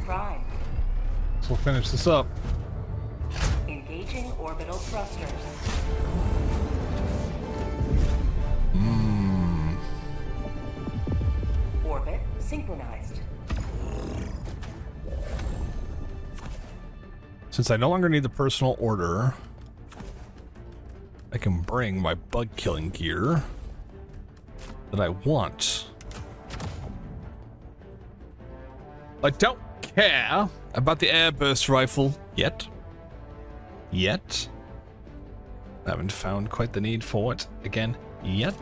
Prime. So we'll finish this up. Engaging orbital thrusters. Hmm. Orbit synchronized. Since I no longer need the personal order, I can bring my bug killing gear that I want. I don't care about the airburst rifle yet. Yet. I haven't found quite the need for it again yet.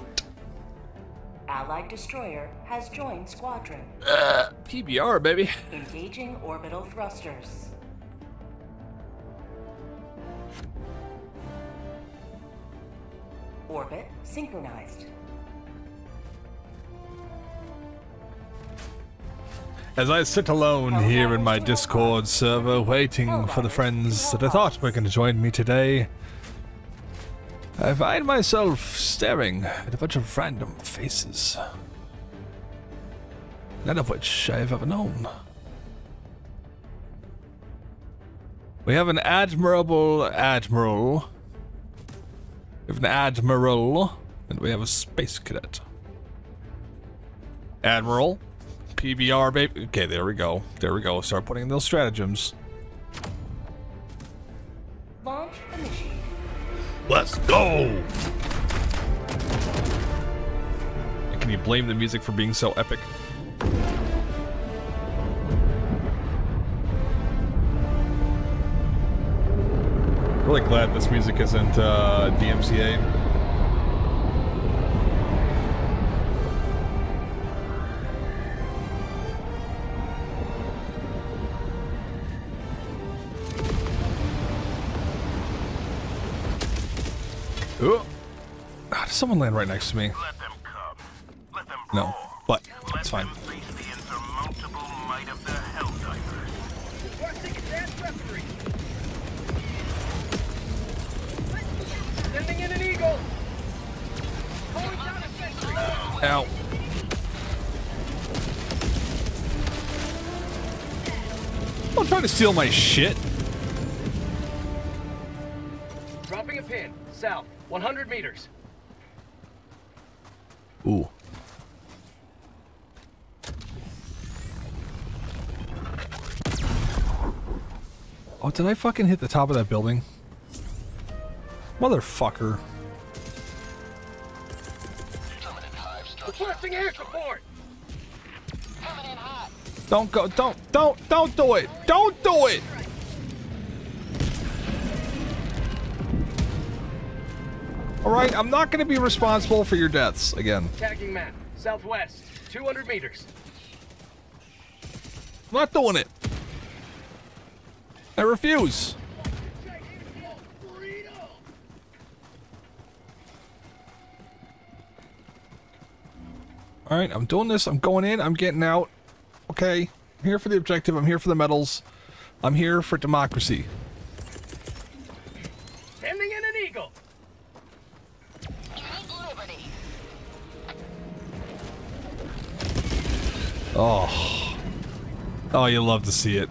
Allied destroyer has joined squadron. Uh, PBR, baby. Engaging orbital thrusters. Orbit synchronized. As I sit alone here in my Discord server, waiting for the friends that I thought were going to join me today, I find myself staring at a bunch of random faces. None of which I have ever known. We have an admirable admiral. We have an admiral, and we have a space cadet. Admiral, PBR, baby. Okay, there we go. There we go. Start putting in those stratagems. Launch initiated. Let's go! Can you blame the music for being so epic? Really glad this music isn't uh, DMCA. Someone land right next to me? No, but it's fine. Sending in an eagle. Calling down a. Ow. Don't try to steal my shit. Dropping a pin. South. 100 meters. Ooh. Oh, did I fucking hit the top of that building? Motherfucker. Requesting air support. Don't go, don't, don't, don't do it! Don't do it! Alright, I'm not gonna be responsible for your deaths again. Tagging map. Southwest. 200 meters. I'm not doing it. I refuse. Alright, I'm doing this. I'm going in. I'm getting out. Okay. I'm here for the objective. I'm here for the medals. I'm here for democracy. Sending in an eagle. Oh. Oh, you love to see it.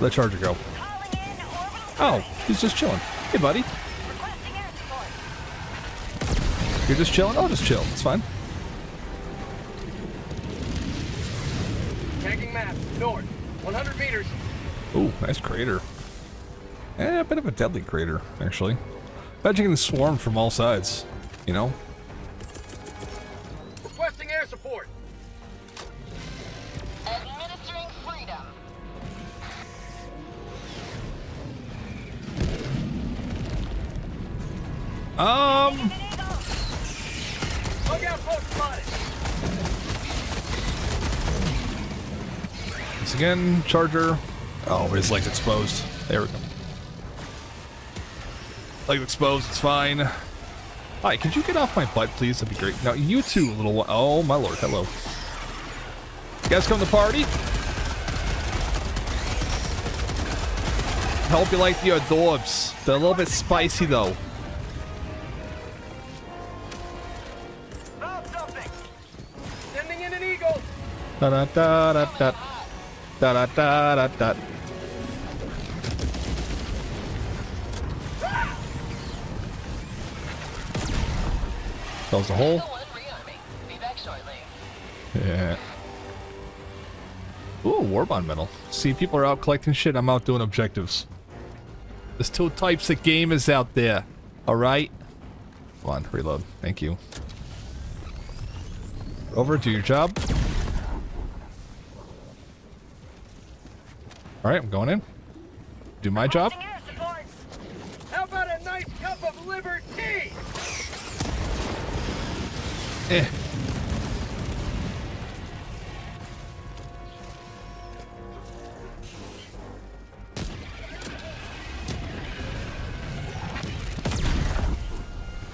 Let Charger go. Oh, he's just chilling. Hey, buddy. You're just chilling? Oh, just chill. It's fine. Tagging map. North. 100 meters. Ooh, nice crater. Eh, a bit of a deadly crater, actually. Bet you can swarm from all sides, you know? Requesting air support. Administering freedom. Um. Once again, charger. Oh, his leg's exposed. There we go. Leg exposed, it's fine. Hi, could you get off my butt, please? That'd be great. Now, you two, little one. Oh, my lord, hello. You guys come to the party? I hope you like the adorbs. They're a little bit spicy, though. Da da da da da. Da da da da da. Close the hole. One rearming. Be back shortly. Yeah. Ooh, Warbond medal. See, people are out collecting shit. I'm out doing objectives. There's two types of gamers out there. All right. Come on, reload. Thank you. Over, do your job. All right, I'm going in. Do my job. Requesting air support. How about a nice cup of liver tea? Eh.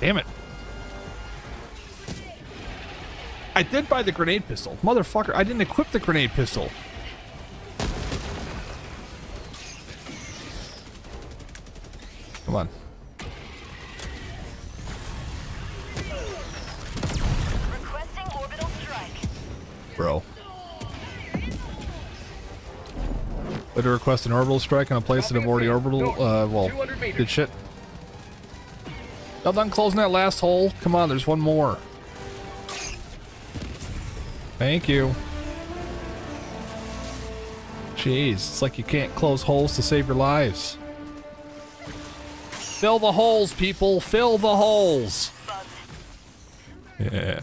Damn it. I did buy the grenade pistol. Motherfucker, I didn't equip the grenade pistol. Come on. Requesting orbital strike. bro. Way to request an orbital strike on a place that have already orbital, uh, well, 200 meters. did shit. Not done closing that last hole. Come on, there's one more. Thank you. Jeez, it's like you can't close holes to save your lives. Fill the holes, people. Fill the holes. Yeah.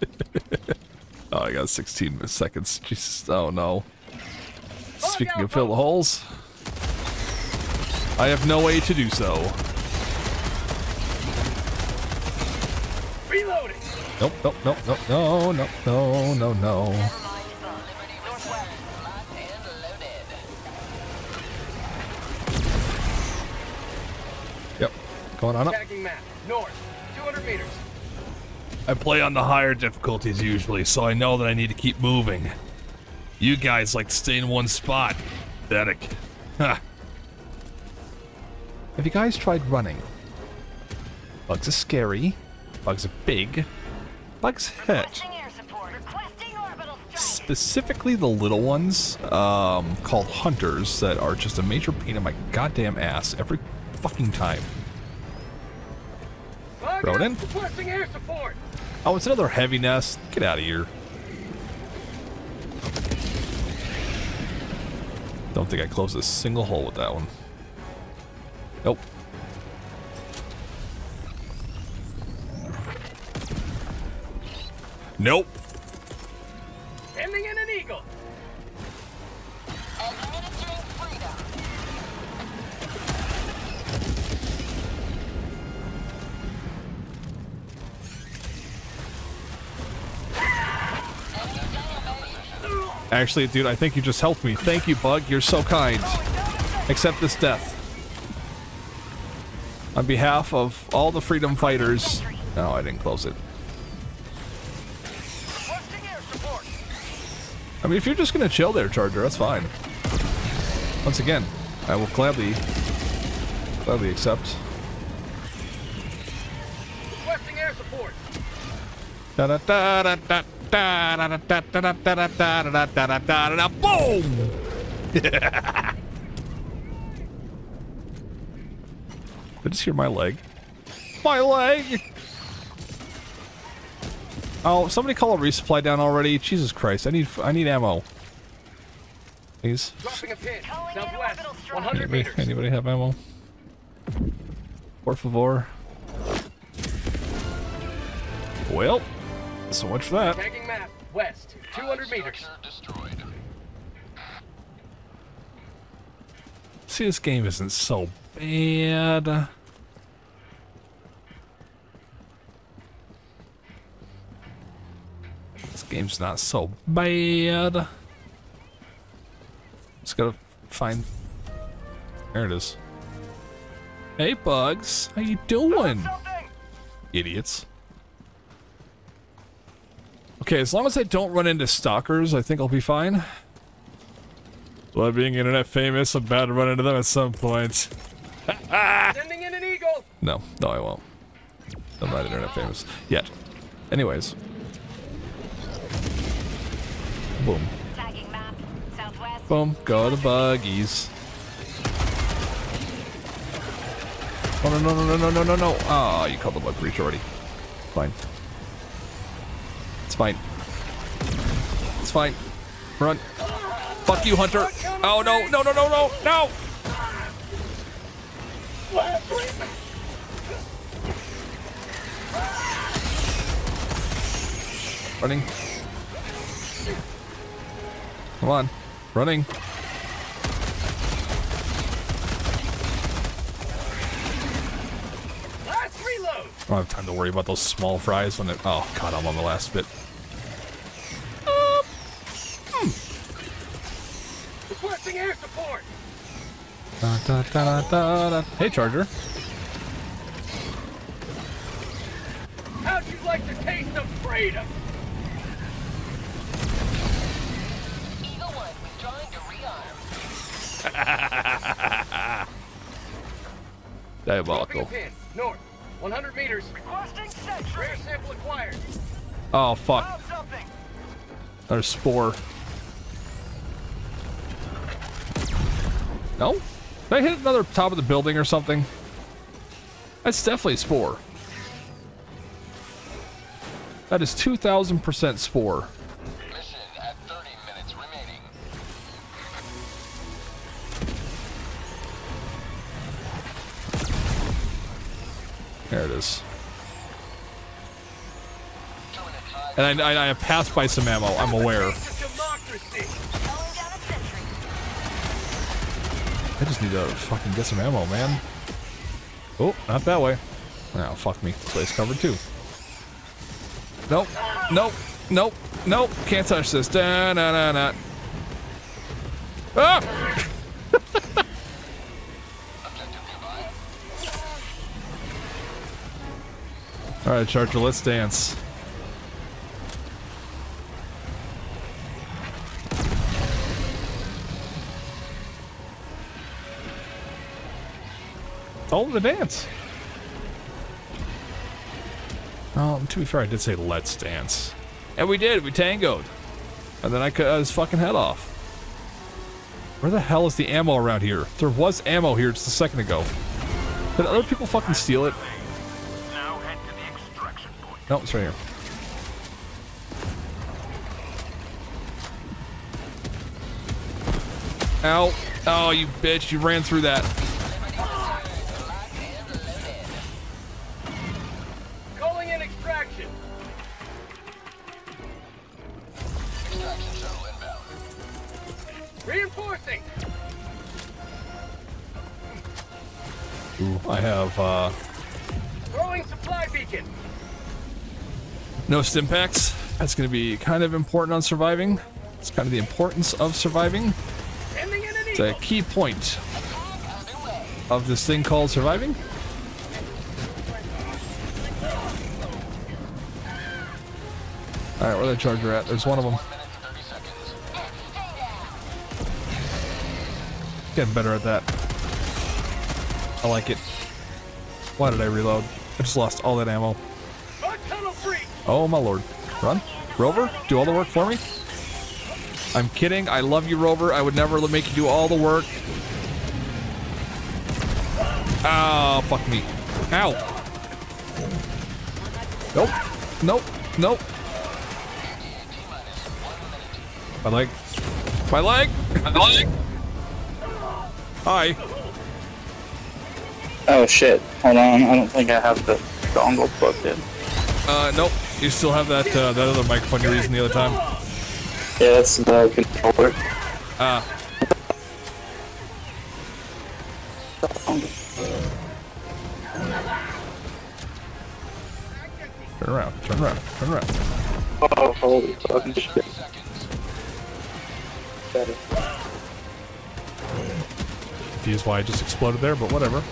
oh, I got 16 seconds. Jesus. Oh, no. Oh, Speaking of fill the holes, I have no way to do so. Reloading. Nope, nope, nope, nope, no, no, no, no, no. Yep, going on up. Tagging map. North. 200 meters. I play on the higher difficulties usually, so I know that I need to keep moving. You guys like to stay in one spot. Pathetic. Ha. Have you guys tried running? Bugs are scary. Bugs are big. Bugs hurt. Requesting air support. Requesting orbital strike. Specifically the little ones, um, called hunters, that are just a major pain in my goddamn ass every fucking time. Log Throw it in. Requesting air support. Oh, it's another heavy nest. Get out of here. Don't think I closed a single hole with that one. Nope. Nope. Sending in an eagle. Administering freedom. Actually, dude, I think you just helped me. Thank you, Bug. You're so kind. Accept this death. On behalf of all the freedom fighters. No, I didn't close it. Requesting air support. I mean, if you're just gonna chill there, Charger, that's fine. Once again, I will gladly, gladly accept. Requesting air support. Da da da da da Boom! I just hear my leg. My leg! Oh, somebody call a resupply down already. Jesus Christ, I need I need ammo. Please. Anybody, anybody have ammo? Por favor. Well so much for that. Tagging map. West. 200 meters. destroyed. See, this game isn't so bad. This game's not so bad. Just gotta find. There it is. Hey, Bugs. How you doing? Idiots. Okay, as long as I don't run into stalkers, I think I'll be fine. Love being internet famous, I'm bound to run into them at some point. Sending in an eagle. No, no, I won't. I'm not internet famous yet. Anyways. Boom. Tagging map. Southwest. Boom. Go to buggies. Oh, no, no, no, no, no, no, no, no. Ah, you called the bug breach already. Fine. It's fine. It's fine. Run. Fuck you, Hunter. Oh, no, no, no, no, no, no! Running. Come on. Running. Last reload. I don't have time to worry about those small fries when it. Oh, God, I'm on the last bit. Requesting air support. Da, da, da, da, da. Hey, Charger. How'd you like the taste of freedom? Eagle One withdrawing to rearm. Diabolical. North, 100 meters. Requesting sentry. Rare sample acquired. Oh, fuck. Found something. There's Spore. No? Did I hit another top of the building or something? That's definitely Spore. That is 2,000% Spore. Mission at 30 minutes remaining. There it is. Two minutes high. And I, I, I have passed by some ammo, I'm aware. I just need to fucking get some ammo, man. Oh, not that way. Oh, fuck me. Place covered too. Nope. Nope. Nope. Nope. Can't touch this. Da na na na. Ah! All right, Charger. Let's dance. Oh, the dance. Oh, to be fair, I did say let's dance. And we did. We tangoed. And then I cut his fucking head off. Where the hell is the ammo around here? There was ammo here just a second ago. Did other people fucking steal it? No, it's right here. Ow. Oh, you bitch. You ran through that. No stim packs. That's going to be kind of important on surviving. It's kind of the importance of surviving. It's a key point of this thing called surviving. All right, where the charger at? There's one of them. Getting better at that. I like it. Why did I reload? I just lost all that ammo. Our tunnel breach. Oh my lord. Run. Rover, do all the work for me. I'm kidding. I love you, Rover. I would never make you do all the work. Oh, fuck me. Ow. Nope. Nope. Nope. My leg. My leg. My leg. Hi. Oh shit. Hold on. I don't think I have the dongle plugged in. Uh, nope. You still have that uh, that other microphone you're using the other time. Yeah, that's the controller. Ah. Turn around. Turn around. Turn around. Oh, holy fucking shit. Better. confused why I just exploded there, but whatever.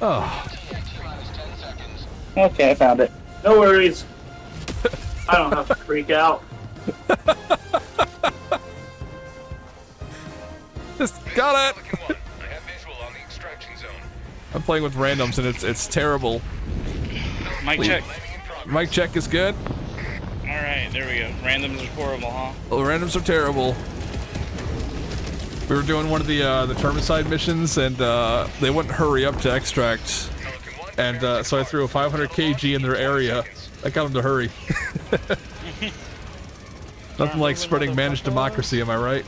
Oh, ATA T-minus 10 seconds. Okay, I found it. No worries. I don't have to freak out. just got it. I have visual on the extraction zone. I'm playing with randoms and it's it's terrible. Mic check. Landing in progress. Mic check is good. All right, there we go. Randoms are horrible, huh? Well, randoms are terrible. We were doing one of the uh, the Termicide missions, and uh, they wouldn't hurry up to extract, and uh, so I threw a 500 kg in their area. I got them to hurry. Nothing like spreading managed democracy, am I right?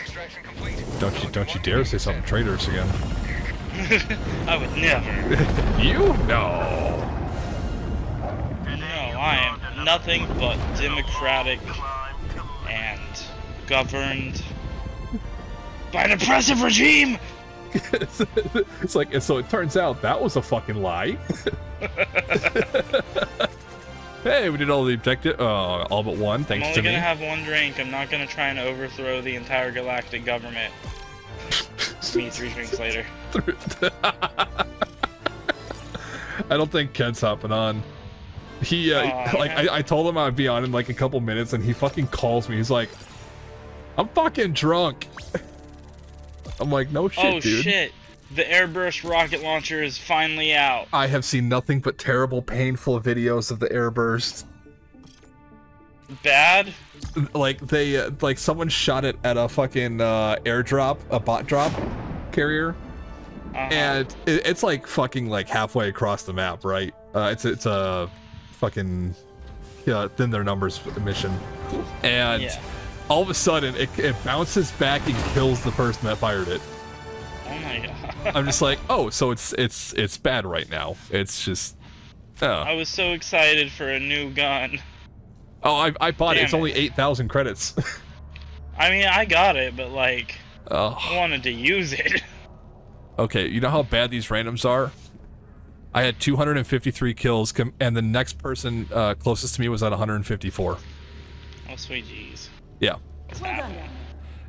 extraction complete. Don't you don't you dare say something traitorous again. I would never. You? No. No, I am nothing but democratic and governed by an oppressive regime. it's like, and so it turns out that was a fucking lie. hey, we did all the objective, uh, all but one, Thanks I'm only to gonna me. have one drink. I'm not gonna try and overthrow the entire galactic government. Me three drinks later. I don't think Kent's hopping on. He, uh, Aw, like. I, I told him I'd be on in like a couple minutes, and he fucking calls me. He's like, "I'm fucking drunk." I'm like, "No shit, oh dude." shit! The airburst rocket launcher is finally out. I have seen nothing but terrible, painful videos of the airburst. Bad? Like they, uh, like someone shot it at a fucking uh, airdrop, a bot drop carrier, Uh-huh. and it, it's like fucking like halfway across the map, right? Uh, it's it's a fucking thin their numbers mission, and Yeah. all of a sudden it, it bounces back and kills the person that fired it. Oh my god. I'm just like, oh, so it's it's it's bad right now. It's just, oh. I oh, was so excited for a new gun. oh, I, I bought it. It's it. only eight thousand credits. I mean, I got it, but like, I oh, wanted to use it. okay. You know how bad these randoms are. I had 253 kills, com- and the next person uh, closest to me was at 154. Oh sweet jeez. Yeah, What's Well done, happening?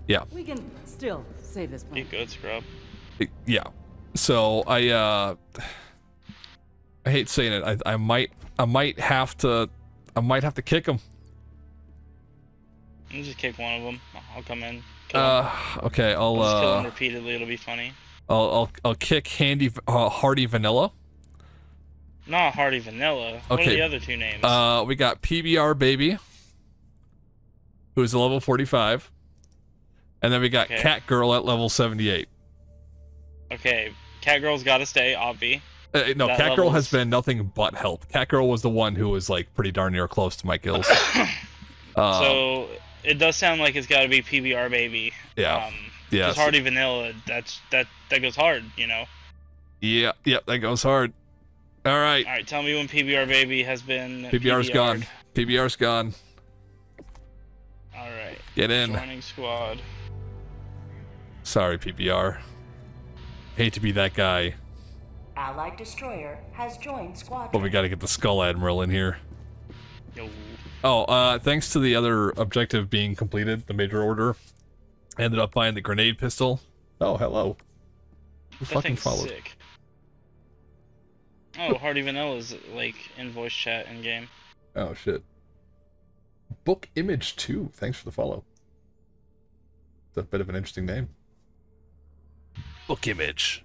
Yeah, We can still save this You point. good, scrub? it- yeah. So I, uh, I hate saying it. I, I might, I might have to, I might have to kick him. You just kick one of them. I'll come in. Kill 'em. Uh, okay. I'll, I'll just kill them uh, repeatedly. It'll be funny. I'll, I'll, I'll kick Handy, uh, Hardy Vanilla. Not Hardy Vanilla. What are Okay. the other two names? Uh, we got PBR Baby, who's a level 45. And then we got Okay. Cat Girl at level 78. okay, Catgirl's gotta stay, obvi. Uh, no, That Cat Girl has been nothing but help. Cat Girl was the one who was like pretty darn near close to my kills. uh, so it does sound like it's gotta be PBR baby. yeah, Um, yeah, Because Hardy Vanilla, that's that that goes hard, you know. yeah, yeah. That goes hard. All right, All right, tell me when PBR baby has been. PBR's PBR'd. gone. PBR's gone. All right, Get in. joining squad. Sorry, PBR. Hate to be that guy, Allied destroyer has joined squad. but we got to get the Skull Admiral in here. Yo. Oh, uh, thanks to the other objective being completed, the major order, I ended up buying the grenade pistol. Oh, hello. Who That fucking followed? sick. Oh, Hardy Vanilla's like in voice chat in game. Oh shit. Book Image 2. Thanks for the follow. It's a bit of an interesting name. Book Image.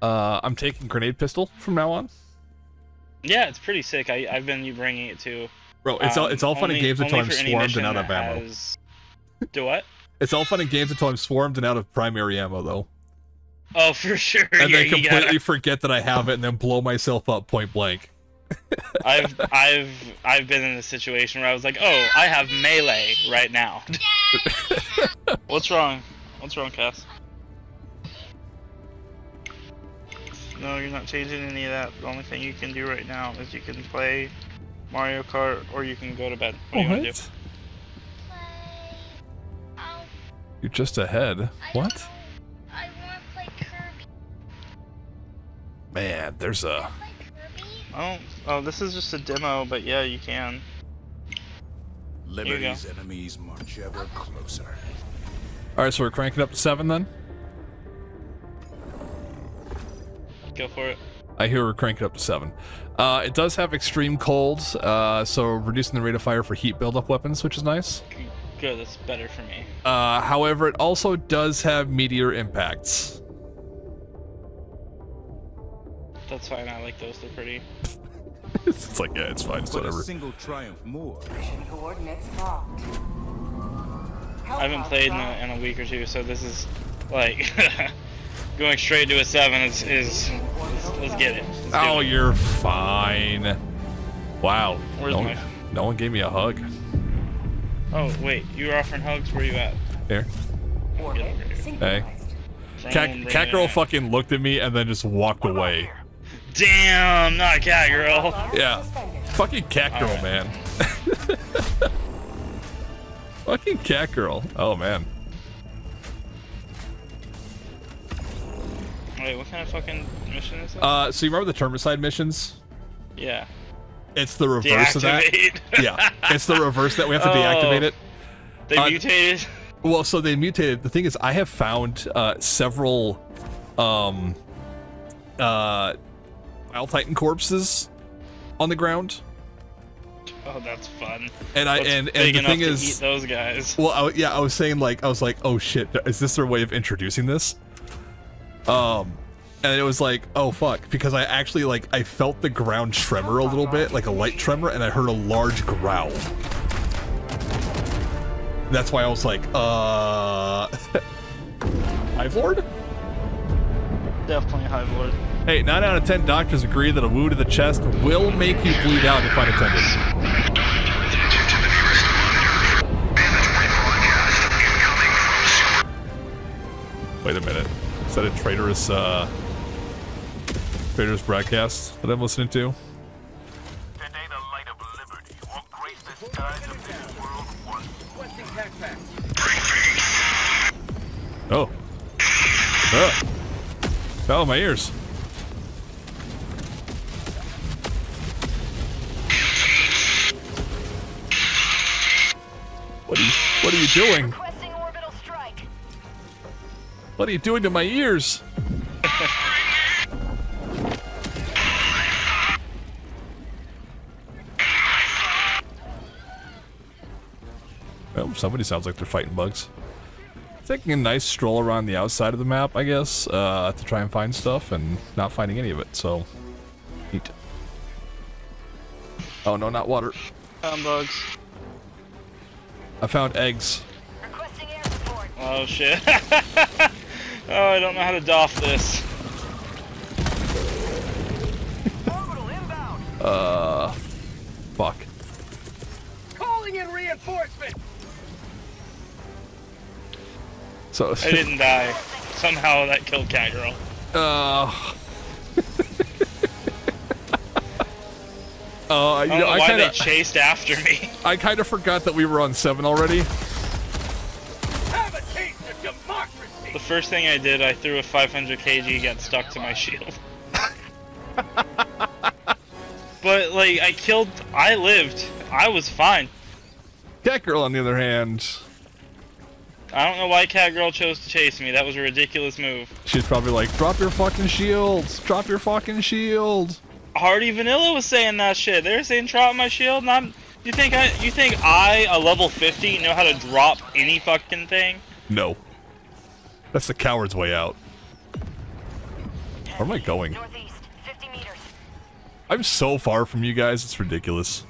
Uh, I'm taking grenade pistol from now on. Yeah, it's pretty sick. I I've been you bringing it too. Bro, it's all Um, it's all fun and games until I'm swarmed and out of ammo. has- Do what? It's all fun and games until I'm swarmed and out of primary ammo though. Oh, for sure. And yeah, then completely gotta- forget that I have it and then blow myself up point blank. I've I've I've been in a situation where I was like, oh, I have melee right now. What's wrong? What's wrong, Cass? No, you're not changing any of that. The only thing you can do right now is you can play Mario Kart or you can go to bed. What do you want to do? You're just ahead. What? Man, there's a. Oh, oh, this is just a demo, but yeah, you can. Here you. Liberty's enemies march ever closer. All right, so we're cranking up to seven then. Go for it. I hear we're cranking up to seven. Uh, it does have extreme cold, uh, so reducing the rate of fire for heat buildup weapons, which is nice. Good, that's better for me. Uh, however, it also does have meteor impacts. That's fine. I like those. They're pretty. it's like, yeah, it's fine. It's But a whatever. single triumph more. Coordinates locked. I haven't played in a, in a week or two, so this is like going straight to a seven is is let's, let's get it. Let's Oh, it. you're fine. Wow. Where's no, one, my- no one gave me a hug. Oh wait, you were offering hugs. Where you at? Here. Orbit Hey. Cat, cat girl fucking looked at me and then just walked away. Damn, not a cat girl. Yeah. Fucking cat girl, Alright. man. fucking cat girl. Oh, man. Wait, what kind of fucking mission is that? Uh, so you remember the Termicide missions? yeah. It's the reverse of that. Yeah. It's the reverse that we have to Oh. deactivate it. They Uh, mutated. Well, so they mutated. The thing is, I have found uh, several um, uh, Bile Titan corpses on the ground, Oh, that's fun. and I What's and and the thing is, those guys. well, I, yeah, I was saying like I was like, oh shit, is this their way of introducing this? Um, and it was like, oh fuck, because I actually like I felt the ground tremor a little bit, like a light tremor, and I heard a large growl. That's why I was like, uh, Hive Lord. Definitely Hive Lord. Hey, 9 out of 10 doctors agree that a wound to the chest will make you bleed out if unattended. Wait a minute. Is that a traitorous, uh... Traitorous broadcast that I'm listening to? Today the light of liberty will grace the skies of this world once Requesting backpack. Oh. Oh. Oh, my ears. Doing? Requesting orbital strike. What are you doing to my ears? Well, somebody sounds like they're fighting bugs. Taking a nice stroll around the outside of the map, I guess, uh, to try and find stuff and not finding any of it, so... Neat. Oh no, not water. Found bugs. I found eggs. Requesting air support. Oh shit. oh, I don't know how to doff this. Uh... Fuck. Calling in reinforcements. So... I didn't die. Somehow that killed Cat Girl. Uh... Uh, I you don't know, know I why kind they of, chased after me. I kind of forgot that we were on seven already. Have a taste of democracy. The first thing I did, I threw a 500 kg, got stuck to my shield. but like, I killed, I lived, I was fine. Cat girl, on the other hand, I don't know why Cat Girl chose to chase me. That was a ridiculous move. she's probably like, "Drop your fucking shields! Drop your fucking shield!" Hardy Vanilla was saying that shit. They were saying drop my shield, and I'm. You think I? You think I, a level 50, know how to drop any fucking thing? No, that's the coward's way out. Where am I going? Northeast, 50 meters. I'm so far from you guys. It's ridiculous.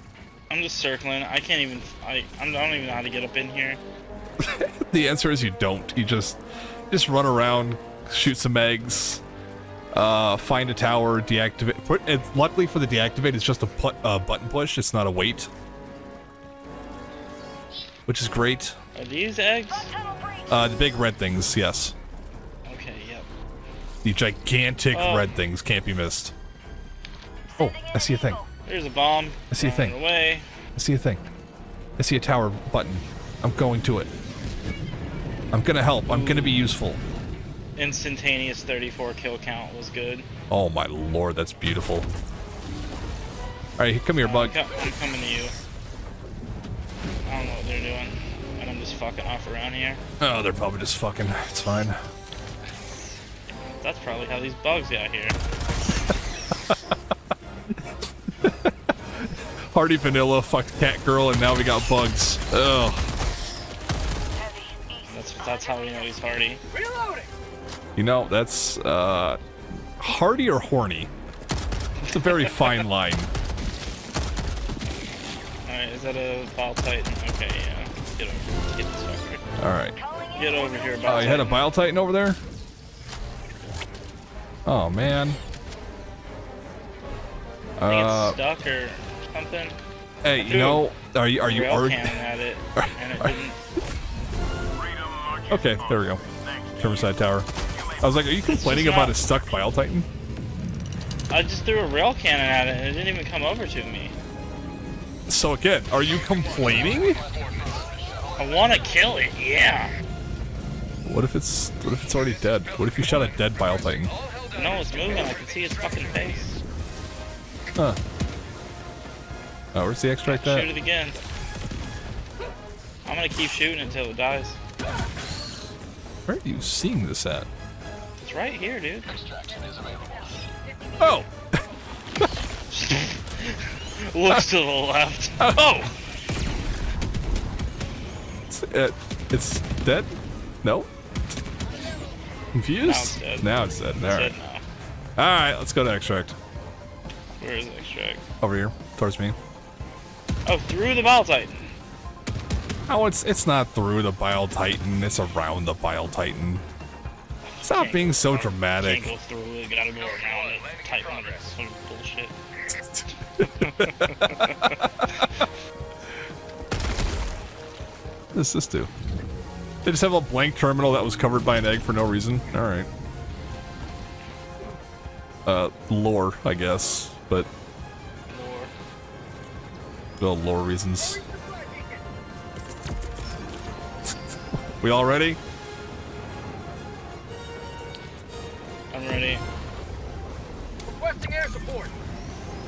I'm just circling. I can't even. I. I don't even know how to get up in here. The answer is you don't. You just just run around, shoot some eggs, uh, find a tower, deactivate. Put, it, luckily for the deactivate, it's just a put, uh, button push. It's not a wait, which is great. Are these eggs? Uh, the big red things, yes. Okay. Yep. The gigantic Oh. red things can't be missed. Oh, I see a thing. There's a bomb. I see a thing. Away. I see a thing. I see a tower button. I'm going to it. I'm gonna help. I'm gonna be useful. Instantaneous 34 kill count was good. Oh my lord, that's beautiful. Alright, come here, I'm, bug. co- I'm coming to you. I don't know what they're doing, and I'm just fucking off around here. Oh, they're probably just fucking. It's fine. That's probably how these bugs got here. Hardy Vanilla fucked Cat Girl, and now we got bugs. Ugh. That's that's how we know he's hardy. Reloading. You know, that's, uh. Hardy or horny? It's a very fine line. Alright, is that a ball titan? Okay, yeah. Get over. Get this fucker. Alright. Get over here, ball Oh, you had a. Bile Titan over there? Oh, man. Uh, stuck or something. hey, you know, are you, are you at it, and it didn't. Okay, there we go. Termicide Tower. I was like, are you complaining about a stuck Bile Titan? I just threw a rail cannon at it, and it didn't even come over to me. So again, are you complaining? I want to kill it, yeah. What if it's what if it's already dead? What if you shot a dead Bile Titan? No, it's moving. I can see its fucking face. Huh. Oh, where's the extract Shoot at? it again. I'm gonna keep shooting until it dies. Where are you seeing this at? It's right here, dude. Oh! Looks to the left. Oh! It's, it, it's dead? No? Confused? Now it's dead. Now it's dead. It's Alright. dead now. Alright, let's go to extract. Where is extract? Over here, towards me. Oh, through the Bile Titan. Oh, it's it's not through the Bile Titan, it's around the Bile Titan. Stop being so dramatic. Can't go through it, gotta go around it. Titan, it's some bullshit. What does this do? They just have a blank terminal that was covered by an egg for no reason. Alright. Uh, lore, I guess. But, Lore. well, lore reasons. we all ready? I'm. Requesting air support.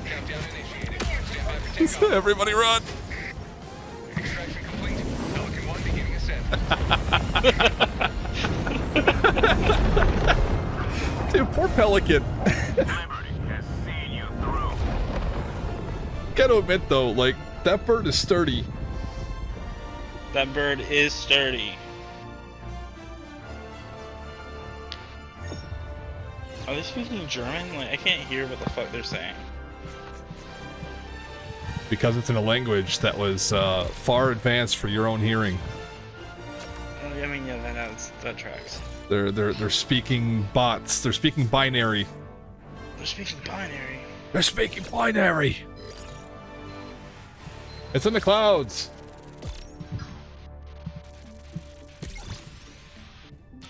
Countdown initiated. Stand by. Everybody run! Extraction complete. Pelican 1 beginning ascent. Dude, poor Pelican. Seen you through. Gotta admit though, like, that bird is sturdy. That bird is sturdy. Are they speaking German? Like, I can't hear what the fuck they're saying. Because it's in a language that was uh, far advanced for your own hearing. I mean, yeah, that, that's, that tracks. They're they're they're speaking bots. They're speaking binary. They're speaking binary. They're speaking binary. It's in the clouds.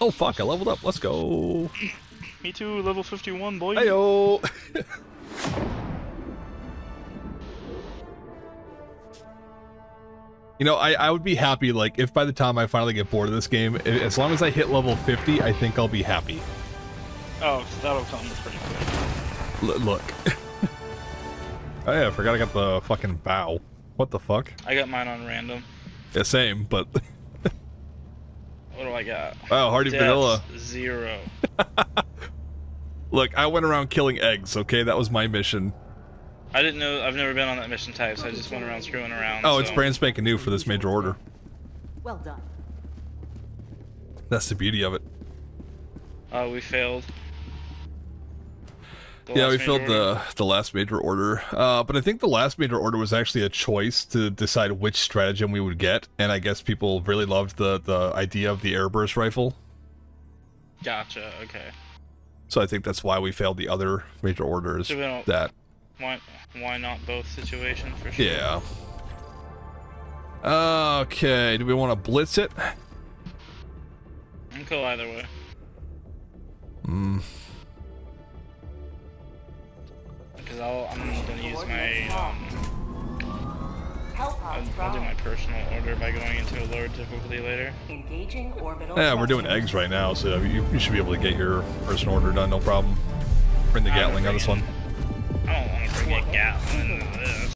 Oh fuck! I leveled up. Let's go. Me too, level 51, boy. Heyo. You know, I, I would be happy, like, if by the time I finally get bored of this game, as long as I hit level 50, I think I'll be happy. Oh, that'll come pretty quick. L look. oh yeah, I forgot I got the fucking bow. What the fuck? I got mine on random. Yeah, same, but... What do I got? Wow, Hardy Deaths, Vanilla. Zero. Look, I went around killing eggs, okay? That was my mission. I didn't know. I've never been on that mission type, so I just went around screwing around. Oh, it's so- brand spanking new for this major order. Well done. That's the beauty of it. Oh, we failed. The yeah, we major filled order? the the last major order, uh, but I think the last major order was actually a choice to decide which stratagem we would get, and I guess people really loved the the idea of the airburst rifle, Gotcha. Okay. So I think that's why we failed the other major orders. So That Why? Why not both situations for sure? yeah. Okay, do we want to blitz it? I'm cool either way. Hmm. Because I'll, I'm gonna use my um, Help I'll, pods I'll do my personal order by going into a lower difficulty later. Engaging orbital Yeah, we're doing eggs right now, so you, you should be able to get your personal order done, no problem. Bring the Gatling on this one. I don't want to bring a Gatling into this.